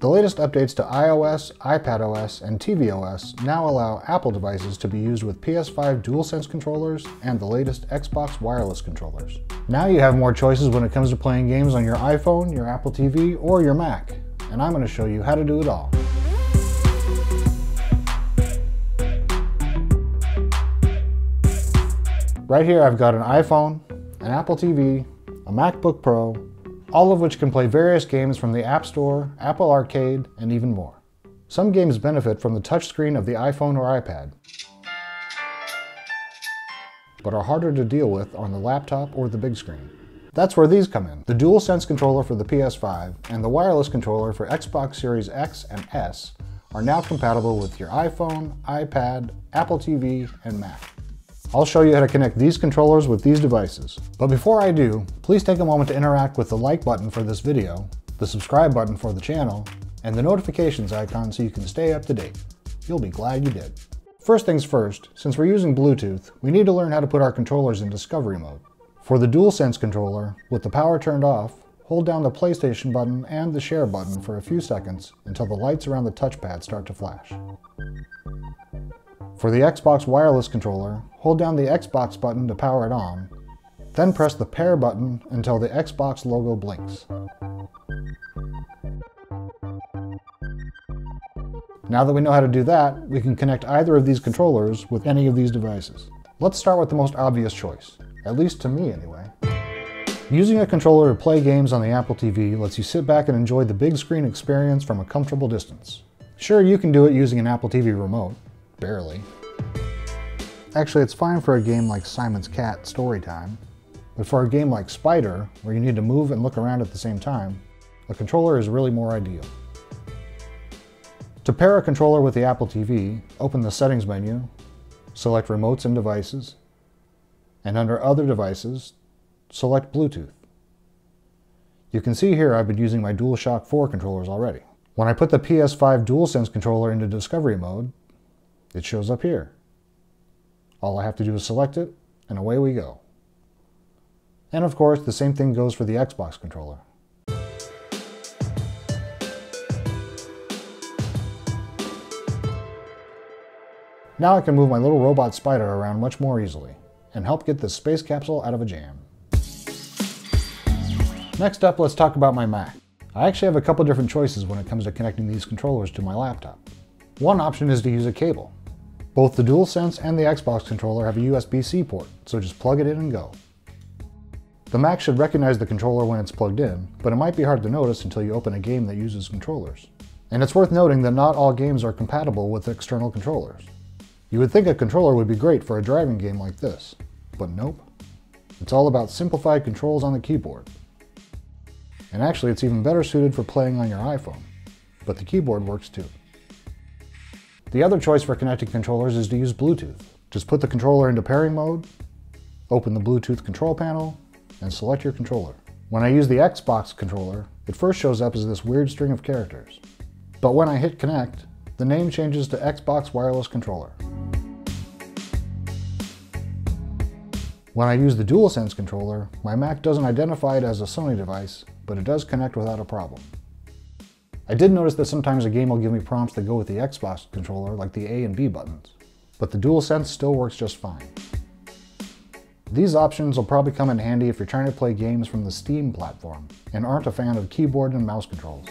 The latest updates to iOS, iPadOS, and tvOS now allow Apple devices to be used with PS5 DualSense controllers and the latest Xbox wireless controllers. Now you have more choices when it comes to playing games on your iPhone, your Apple TV, or your Mac, and I'm going to show you how to do it all. Right here I've got an iPhone, an Apple TV, a MacBook Pro, all of which can play various games from the App Store, Apple Arcade, and even more. Some games benefit from the touchscreen of the iPhone or iPad, but are harder to deal with on the laptop or the big screen. That's where these come in. The DualSense controller for the PS5 and the wireless controller for Xbox Series X and S are now compatible with your iPhone, iPad, Apple TV, and Mac. I'll show you how to connect these controllers with these devices. But before I do, please take a moment to interact with the like button for this video, the subscribe button for the channel, and the notifications icon so you can stay up to date. You'll be glad you did. First things first, since we're using Bluetooth, we need to learn how to put our controllers in discovery mode. For the DualSense controller, with the power turned off, hold down the PlayStation button and the share button for a few seconds until the lights around the touchpad start to flash. For the Xbox wireless controller, hold down the Xbox button to power it on, then press the pair button until the Xbox logo blinks. Now that we know how to do that, we can connect either of these controllers with any of these devices. Let's start with the most obvious choice, at least to me anyway. Using a controller to play games on the Apple TV lets you sit back and enjoy the big screen experience from a comfortable distance. Sure, you can do it using an Apple TV remote, barely. Actually, it's fine for a game like Simon's Cat Storytime, but for a game like Spider, where you need to move and look around at the same time, a controller is really more ideal. To pair a controller with the Apple TV, open the Settings menu, select Remotes and Devices, and under Other Devices, select Bluetooth. You can see here I've been using my DualShock 4 controllers already. When I put the PS5 DualSense controller into Discovery mode, it shows up here. All I have to do is select it, and away we go. And of course, the same thing goes for the Xbox controller. Now I can move my little robot spider around much more easily, and help get this space capsule out of a jam. Next up, let's talk about my Mac. I actually have a couple different choices when it comes to connecting these controllers to my laptop. One option is to use a cable. Both the DualSense and the Xbox controller have a USB-C port, so just plug it in and go. The Mac should recognize the controller when it's plugged in, but it might be hard to notice until you open a game that uses controllers. And it's worth noting that not all games are compatible with external controllers. You would think a controller would be great for a driving game like this, but nope. It's all about simplified controls on the keyboard. And actually it's even better suited for playing on your iPhone, but the keyboard works too. The other choice for connecting controllers is to use Bluetooth. Just put the controller into pairing mode, open the Bluetooth control panel, and select your controller. When I use the Xbox controller, it first shows up as this weird string of characters. But when I hit connect, the name changes to Xbox Wireless Controller. When I use the DualSense controller, my Mac doesn't identify it as a Sony device, but it does connect without a problem. I did notice that sometimes a game will give me prompts that go with the Xbox controller, like the A and B buttons, but the DualSense still works just fine. These options will probably come in handy if you're trying to play games from the Steam platform and aren't a fan of keyboard and mouse controls.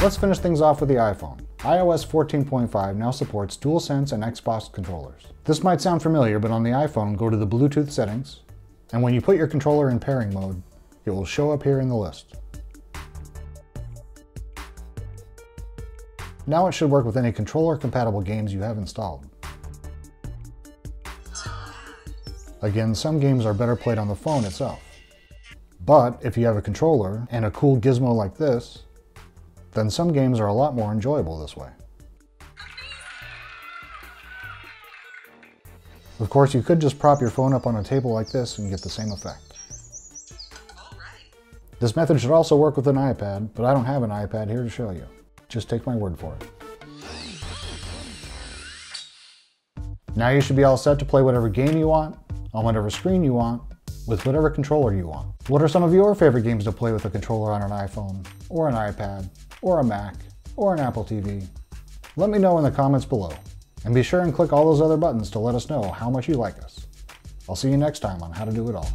Let's finish things off with the iPhone. iOS 14.5 now supports DualSense and Xbox controllers. This might sound familiar, but on the iPhone, go to the Bluetooth settings, and when you put your controller in pairing mode, it will show up here in the list. Now it should work with any controller-compatible games you have installed. Again, some games are better played on the phone itself. But if you have a controller and a cool gizmo like this, then some games are a lot more enjoyable this way. Of course, you could just prop your phone up on a table like this and get the same effect. This method should also work with an iPad, but I don't have an iPad here to show you. Just take my word for it. Now you should be all set to play whatever game you want, on whatever screen you want, with whatever controller you want. What are some of your favorite games to play with a controller on an iPhone, or an iPad, or a Mac, or an Apple TV? Let me know in the comments below. And be sure and click all those other buttons to let us know how much you like us. I'll see you next time on How to Do It All.